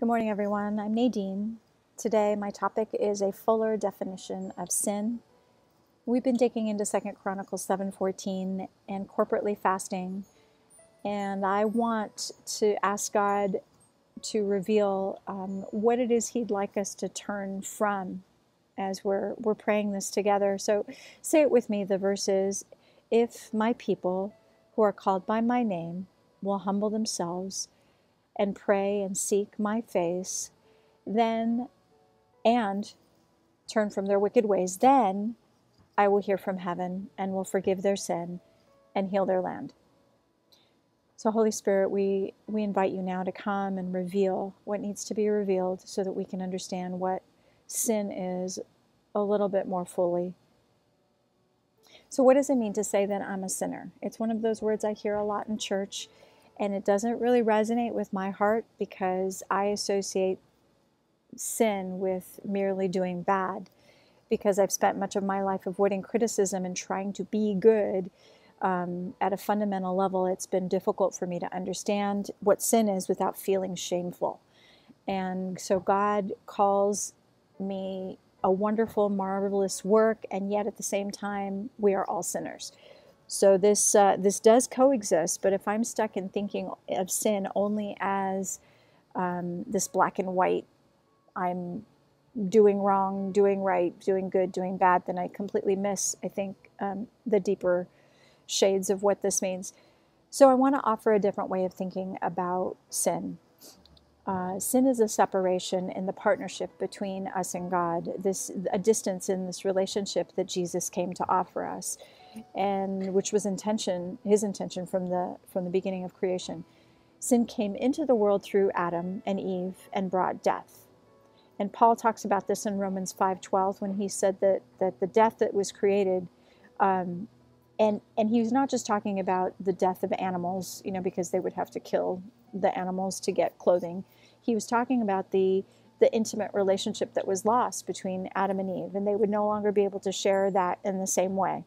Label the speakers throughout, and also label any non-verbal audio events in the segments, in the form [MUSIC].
Speaker 1: Good morning, everyone. I'm Nadine. Today, my topic is a fuller definition of sin. We've been digging into Second Chronicles 7:14 and corporately fasting, and I want to ask God to reveal um, what it is He'd like us to turn from as we're we're praying this together. So, say it with me. The verses: If my people, who are called by my name, will humble themselves and pray and seek my face, then and turn from their wicked ways, then I will hear from heaven and will forgive their sin and heal their land. So, Holy Spirit, we, we invite you now to come and reveal what needs to be revealed so that we can understand what sin is a little bit more fully. So, what does it mean to say that I'm a sinner? It's one of those words I hear a lot in church, and it doesn't really resonate with my heart because I associate sin with merely doing bad because I've spent much of my life avoiding criticism and trying to be good. Um, at a fundamental level, it's been difficult for me to understand what sin is without feeling shameful. And so God calls me a wonderful, marvelous work, and yet at the same time, we are all sinners. So this uh, this does coexist. But if I'm stuck in thinking of sin only as um, this black and white I'm doing wrong, doing right, doing good, doing bad, then I completely miss, I think, um, the deeper shades of what this means. So I want to offer a different way of thinking about sin. Uh, sin is a separation in the partnership between us and God, this a distance in this relationship that Jesus came to offer us, and which was intention, his intention from the from the beginning of creation. Sin came into the world through Adam and Eve and brought death and Paul talks about this in Romans 5:12 when he said that that the death that was created, um, and and he was not just talking about the death of animals, you know, because they would have to kill the animals to get clothing. He was talking about the the intimate relationship that was lost between Adam and Eve, and they would no longer be able to share that in the same way.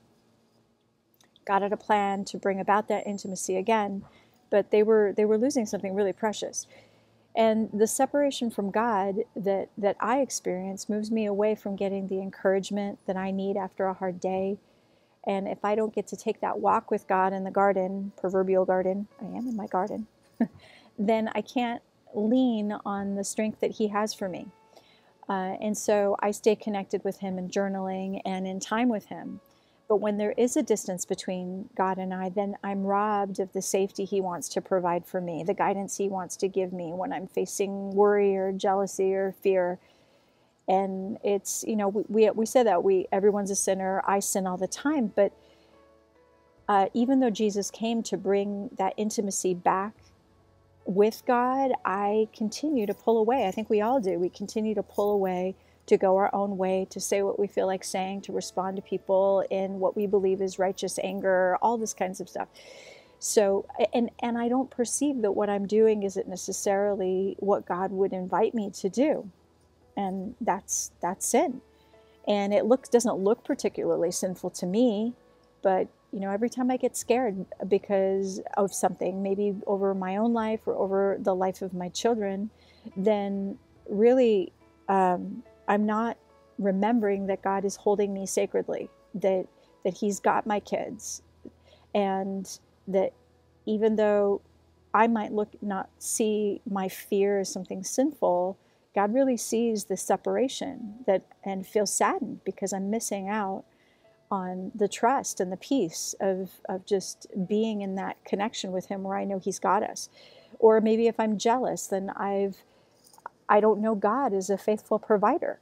Speaker 1: God had a plan to bring about that intimacy again, but they were they were losing something really precious. And the separation from God that, that I experience moves me away from getting the encouragement that I need after a hard day. And if I don't get to take that walk with God in the garden, proverbial garden, I am in my garden, [LAUGHS] then I can't lean on the strength that He has for me. Uh, and so I stay connected with Him in journaling and in time with Him. But when there is a distance between God and I, then I'm robbed of the safety He wants to provide for me, the guidance He wants to give me when I'm facing worry or jealousy or fear. And it's, you know, we, we, we say that we, everyone's a sinner. I sin all the time. But uh, even though Jesus came to bring that intimacy back with God, I continue to pull away. I think we all do. We continue to pull away to go our own way, to say what we feel like saying, to respond to people in what we believe is righteous anger, all this kinds of stuff. So, and and I don't perceive that what I'm doing isn't necessarily what God would invite me to do, and that's that's sin. And it looks doesn't look particularly sinful to me, but you know, every time I get scared because of something, maybe over my own life or over the life of my children, then really um, I'm not remembering that God is holding me sacredly, that that He's got my kids, and that even though I might look not see my fear as something sinful, God really sees the separation that and feels saddened because I'm missing out on the trust and the peace of of just being in that connection with Him where I know He's got us. Or maybe if I'm jealous, then I've I don't know God as a faithful provider.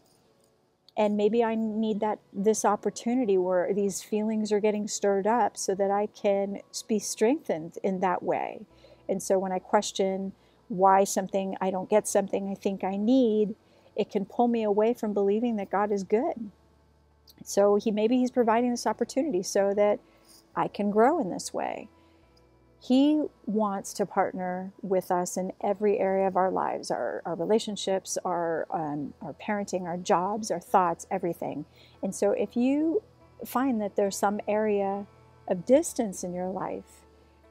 Speaker 1: And maybe I need that this opportunity where these feelings are getting stirred up so that I can be strengthened in that way. And so when I question why something I don't get something I think I need, it can pull me away from believing that God is good. So he maybe he's providing this opportunity so that I can grow in this way. He wants to partner with us in every area of our lives our, our relationships, our, um, our parenting, our jobs, our thoughts, everything. And so if you find that there's some area of distance in your life,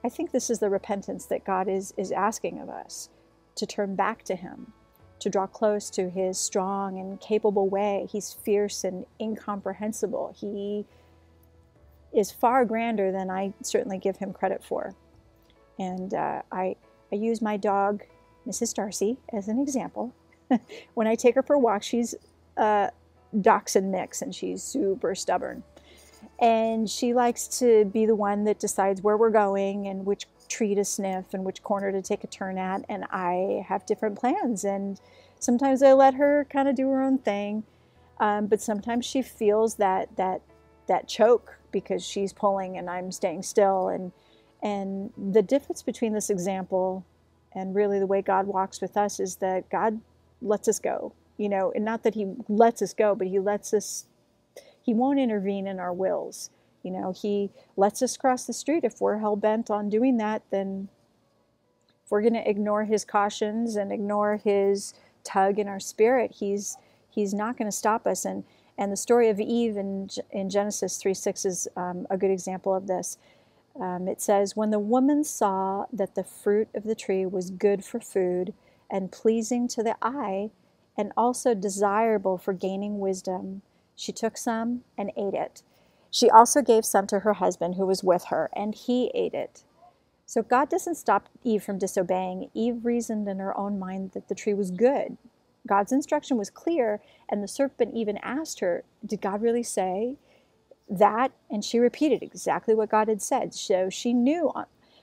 Speaker 1: I think this is the repentance that God is, is asking of us to turn back to Him, to draw close to his strong and capable way. He's fierce and incomprehensible. He is far grander than I certainly give him credit for. And uh, I, I use my dog, Mrs. Darcy, as an example. [LAUGHS] when I take her for a walk, she's a dachshund mix and she's super stubborn. And she likes to be the one that decides where we're going and which tree to sniff and which corner to take a turn at. And I have different plans. And sometimes I let her kind of do her own thing. Um, but sometimes she feels that that that choke because she's pulling and I'm staying still. And and the difference between this example and really the way God walks with us is that God lets us go. You know, and not that He lets us go, but He lets us. He won't intervene in our wills. You know, he lets us cross the street. If we're hell bent on doing that, then if we're going to ignore his cautions and ignore his tug in our spirit, he's he's not going to stop us. And and the story of Eve in, in Genesis 3 6 is um, a good example of this. Um, it says, When the woman saw that the fruit of the tree was good for food and pleasing to the eye, and also desirable for gaining wisdom, she took some and ate it. She also gave some to her husband who was with her, and he ate it. So God doesn't stop Eve from disobeying. Eve reasoned in her own mind that the tree was good. God's instruction was clear, and the serpent even asked her, Did God really say that? And she repeated exactly what God had said. So she knew.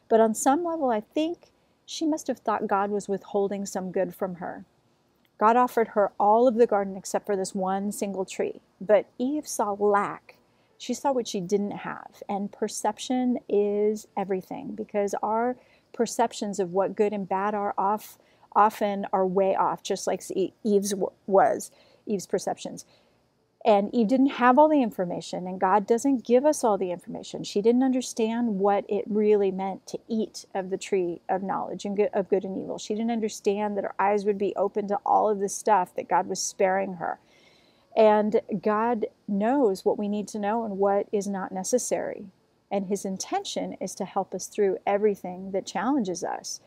Speaker 1: But on some level, I think she must have thought God was withholding some good from her. God offered her all of the garden except for this one single tree. But Eve saw lack she saw what she didn't have. And perception is everything because our perceptions of what good and bad are off often are way off, just like Eve's was, Eve's perceptions. And Eve didn't have all the information, and God doesn't give us all the information. She didn't understand what it really meant to eat of the tree of knowledge and good, of good and evil. She didn't understand that her eyes would be open to all of the stuff that God was sparing her. And God knows what we need to know and what is not necessary. And His intention is to help us through everything that challenges us.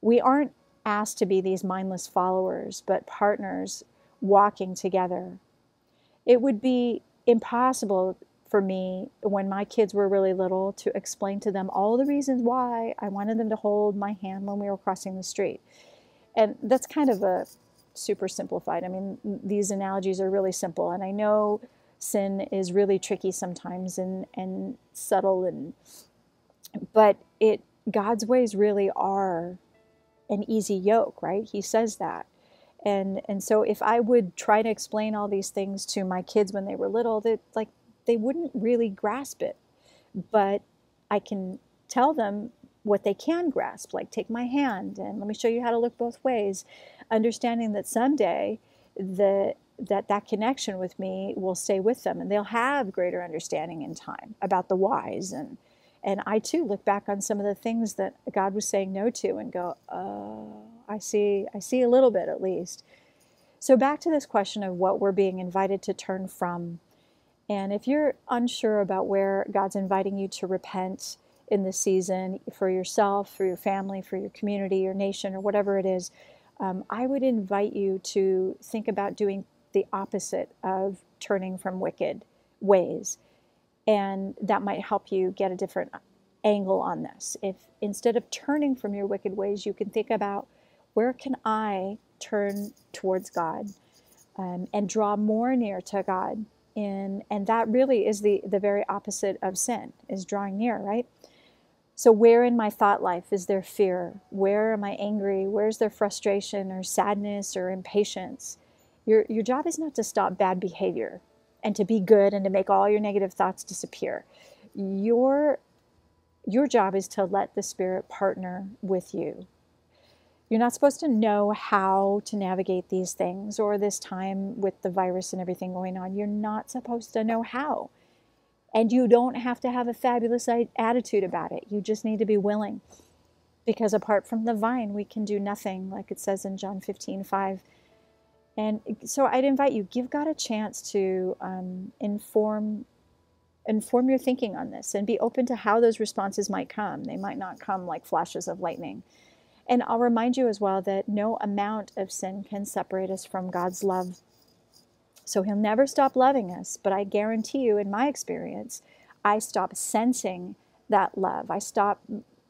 Speaker 1: We aren't asked to be these mindless followers, but partners walking together. It would be impossible for me when my kids were really little to explain to them all the reasons why I wanted them to hold my hand when we were crossing the street. And that's kind of a super simplified. I mean, these analogies are really simple, and I know sin is really tricky sometimes and and subtle and but it God's ways really are an easy yoke, right? He says that. And and so if I would try to explain all these things to my kids when they were little, that like they wouldn't really grasp it. But I can tell them what they can grasp, like take my hand and let me show you how to look both ways understanding that someday the that that connection with me will stay with them and they'll have greater understanding in time about the whys and and I too look back on some of the things that God was saying no to and go, oh, I see, I see a little bit at least. So back to this question of what we're being invited to turn from. And if you're unsure about where God's inviting you to repent in this season for yourself, for your family, for your community, your nation, or whatever it is, um, I would invite you to think about doing the opposite of turning from wicked ways. And that might help you get a different angle on this. If instead of turning from your wicked ways, you can think about where can I turn towards God um, and draw more near to God. In, and that really is the, the very opposite of sin, is drawing near, right? So, where in my thought life is there fear? Where am I angry? Where's there frustration or sadness or impatience? Your, your job is not to stop bad behavior and to be good and to make all your negative thoughts disappear. Your, your job is to let the Spirit partner with you. You're not supposed to know how to navigate these things or this time with the virus and everything going on. You're not supposed to know how. And you don't have to have a fabulous attitude about it. You just need to be willing. Because apart from the vine, we can do nothing, like it says in John 15 5. And so I'd invite you, give God a chance to um, inform inform your thinking on this and be open to how those responses might come. They might not come like flashes of lightning. And I'll remind you as well that no amount of sin can separate us from God's love. So He'll never stop loving us, but I guarantee you, in my experience, I stop sensing that love. I stop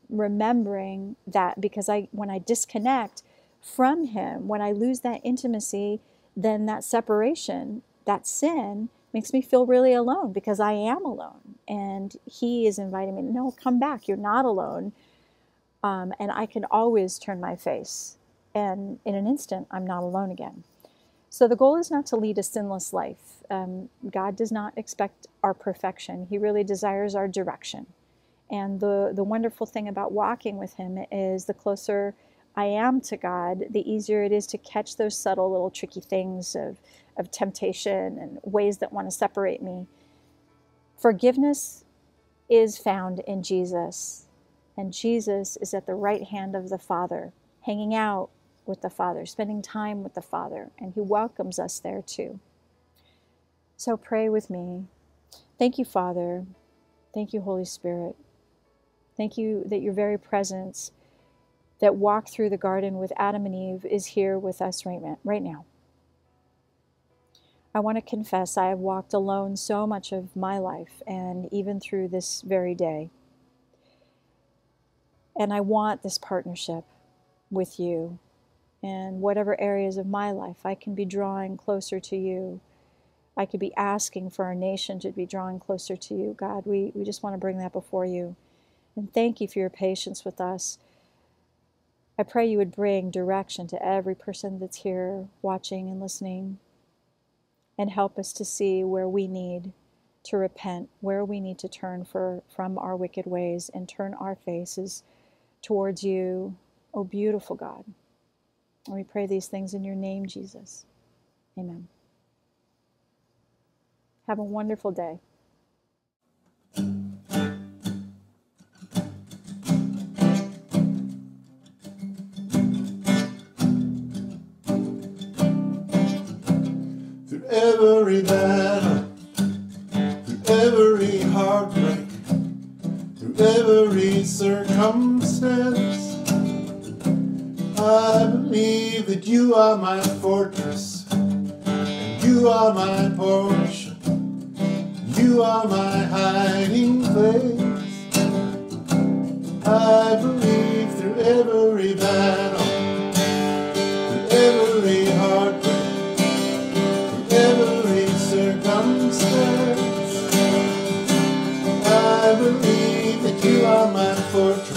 Speaker 1: remembering that because I when I disconnect from him, when I lose that intimacy, then that separation, that sin makes me feel really alone because I am alone. And he is inviting me, no, come back. You're not alone. Um, and I can always turn my face. And in an instant, I'm not alone again. So the goal is not to lead a sinless life. Um, God does not expect our perfection, He really desires our direction. And the, the wonderful thing about walking with Him is the closer I am to God, the easier it is to catch those subtle little tricky things of, of temptation and ways that want to separate me. Forgiveness is found in Jesus, and Jesus is at the right hand of the Father, hanging out with the Father, spending time with the Father, and He welcomes us there too. So pray with me. Thank you, Father. Thank you, Holy Spirit. Thank you that your very presence that walked through the garden with Adam and Eve is here with us right, right now. I want to confess I have walked alone so much of my life and even through this very day. And I want this partnership with you. And whatever areas of my life I can be drawing closer to you. I could be asking for our nation to be drawing closer to you. God, we, we just want to bring that before you. And thank you for your patience with us. I pray you would bring direction to every person that's here watching and listening and help us to see where we need to repent, where we need to turn for, from our wicked ways and turn our faces towards you, O oh, beautiful God. And we pray these things in your name, Jesus. Amen. Have a wonderful day.
Speaker 2: Every battle, through every heartbreak, through every circumstance. I believe that you are my fortress, and you are my portion. You are my hiding place. I believe through every battle, through every I believe that you are my fortress.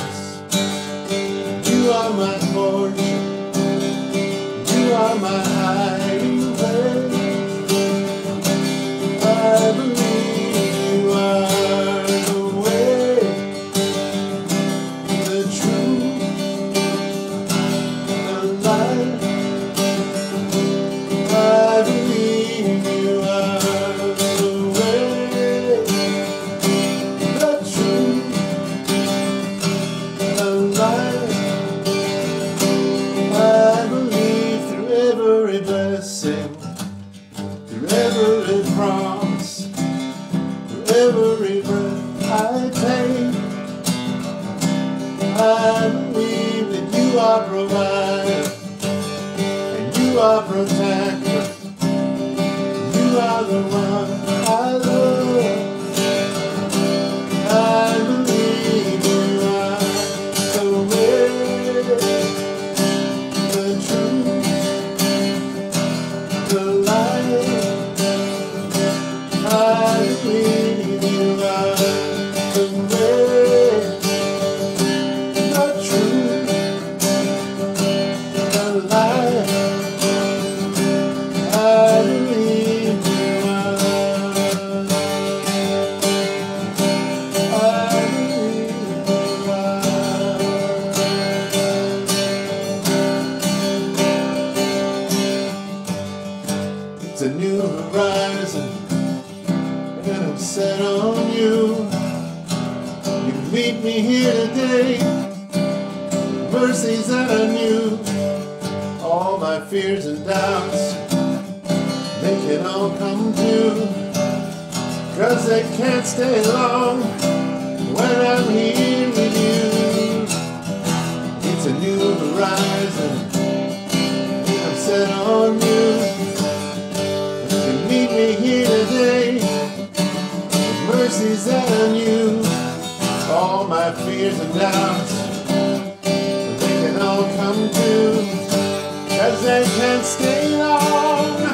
Speaker 2: Promise, through every breath I take. I believe that you are provider you. You me here today. Mercies that I knew, all my fears and doubts, they can all come true. Cause they can't stay long when I'm here with you. It's a new horizon, I'm set on you. You meet me here today kisses and you. All my fears and doubts, they can all come true. Cause they can't stay long.